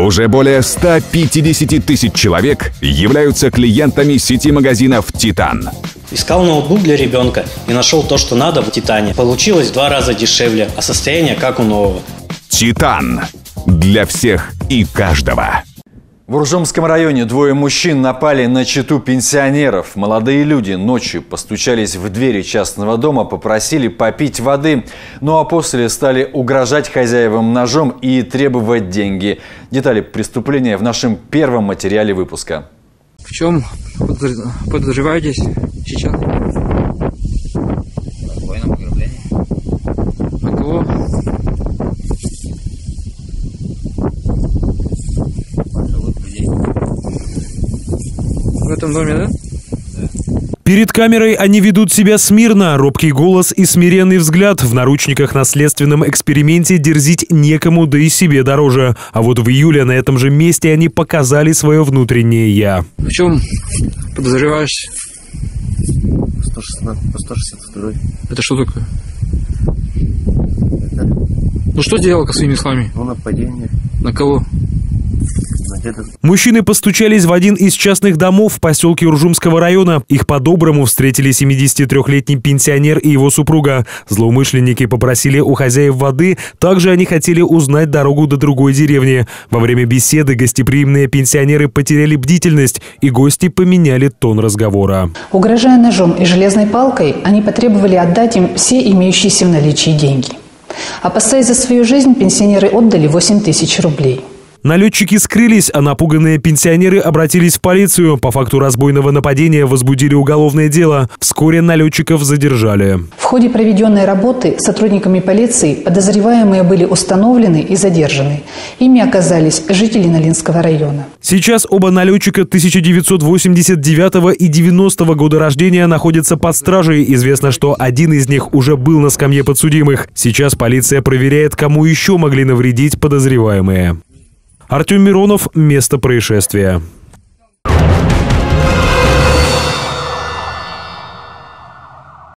Уже более 150 тысяч человек являются клиентами сети магазинов «Титан». Искал ноутбук для ребенка и нашел то, что надо в «Титане». Получилось в два раза дешевле, а состояние как у нового. «Титан» для всех и каждого. В Уржумском районе двое мужчин напали на читу пенсионеров. Молодые люди ночью постучались в двери частного дома, попросили попить воды, ну а после стали угрожать хозяевам ножом и требовать деньги. Детали преступления в нашем первом материале выпуска. В чем подозреваетесь сейчас? В этом доме, да? Перед камерой они ведут себя смирно, робкий голос и смиренный взгляд. В наручниках на следственном эксперименте дерзить некому, да и себе дороже. А вот в июле на этом же месте они показали свое внутреннее «я». В чем подозреваешься? 116, 162. Это что такое? Ну что делал своими словами? Ну, нападение На кого? Мужчины постучались в один из частных домов в поселке Уржумского района. Их по-доброму встретили 73-летний пенсионер и его супруга. Злоумышленники попросили у хозяев воды. Также они хотели узнать дорогу до другой деревни. Во время беседы гостеприимные пенсионеры потеряли бдительность, и гости поменяли тон разговора. Угрожая ножом и железной палкой, они потребовали отдать им все имеющиеся в наличии деньги. Опасаясь за свою жизнь, пенсионеры отдали 8 тысяч рублей. Налетчики скрылись, а напуганные пенсионеры обратились в полицию. По факту разбойного нападения возбудили уголовное дело. Вскоре налетчиков задержали. В ходе проведенной работы сотрудниками полиции подозреваемые были установлены и задержаны. Ими оказались жители Налинского района. Сейчас оба налетчика 1989 и 90 года рождения находятся под стражей. Известно, что один из них уже был на скамье подсудимых. Сейчас полиция проверяет, кому еще могли навредить подозреваемые. Артем Миронов. Место происшествия.